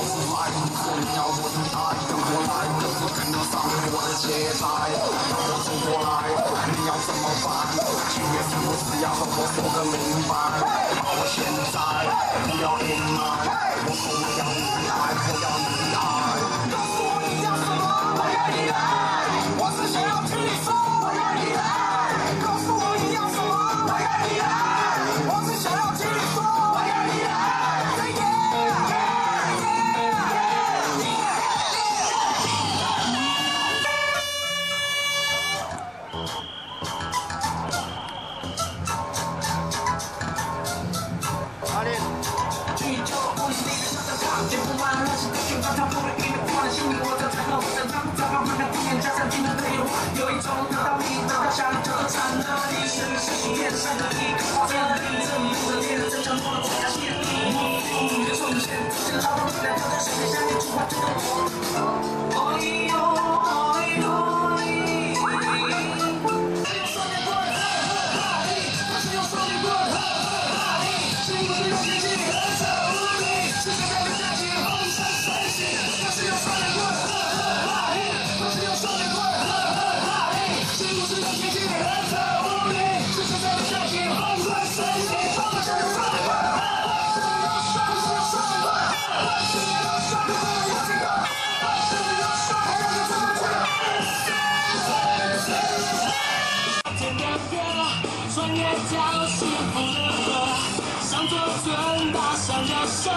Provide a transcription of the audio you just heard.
我是爱，你说你要我等你，等我来，我是跟得上我的节拍。当我走过来，你要怎么办？情愿是不要和我说个明白？把我现在，不要隐瞒。在浩瀚的空间里加上的有一种得到你的那想要叫做灿烂你是不是也在上穿越条幸福的河，向左转，大声叫声。